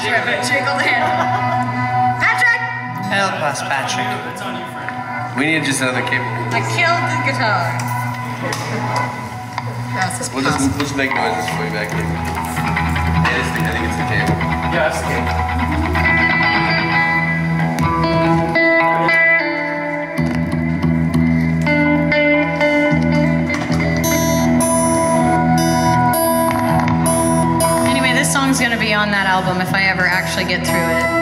Jiggled handle. Patrick! Help us, Patrick. We need just another cable. I killed the guitar. That's We'll just, we'll just make noises for you back here. Yeah, I think it's the cable. Yeah, that's okay. Anyway, album if I ever actually get through it.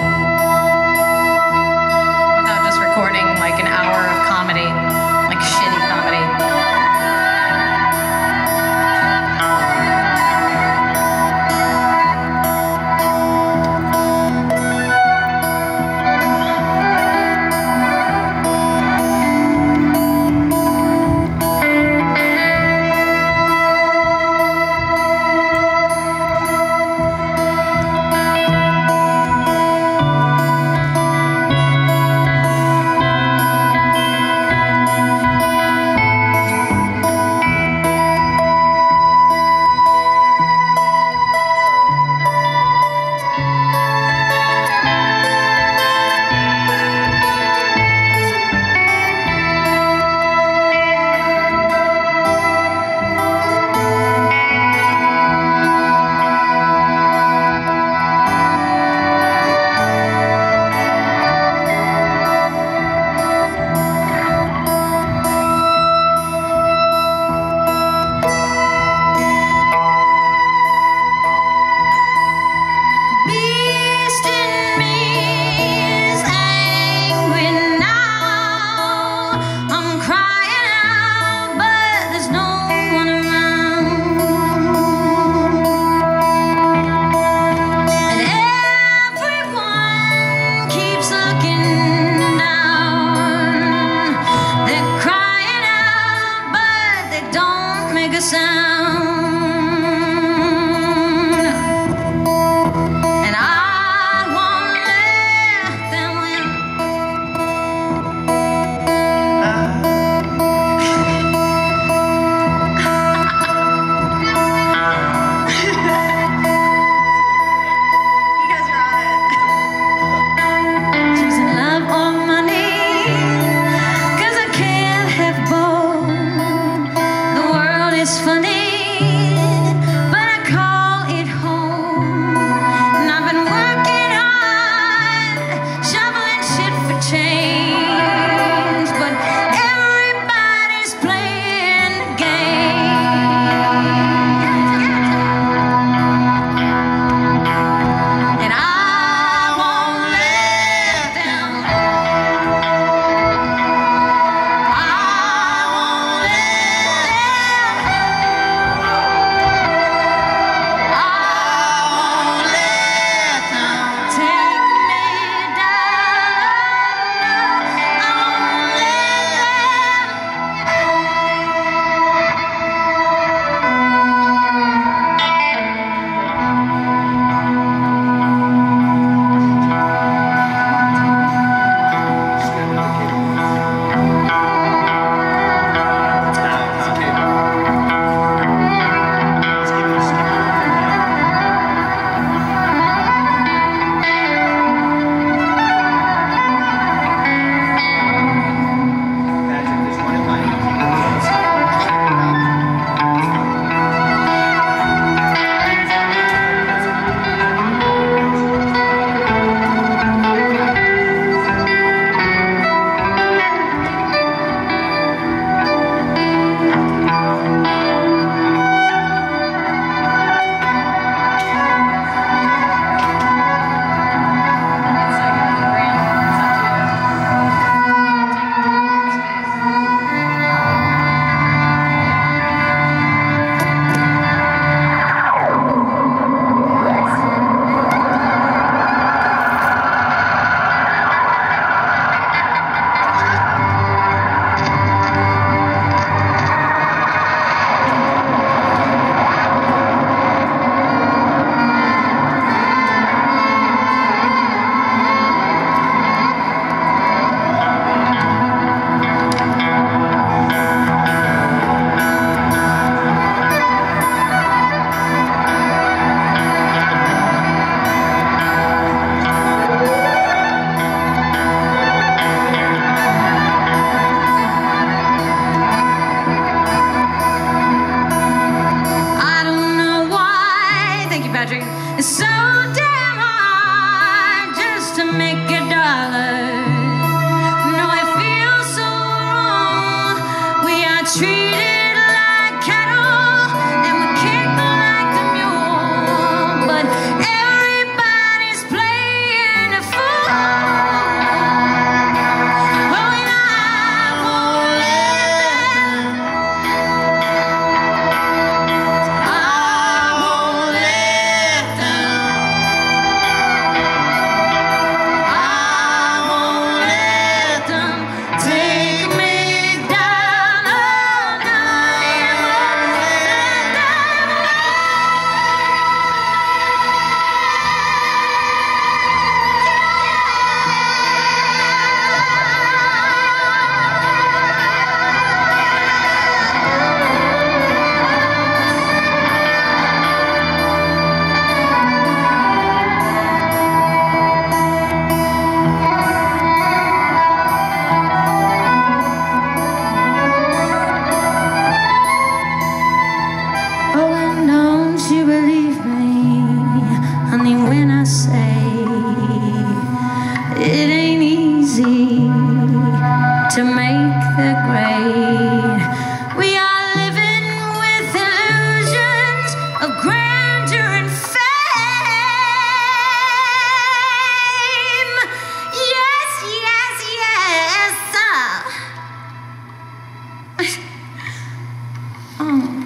嗯。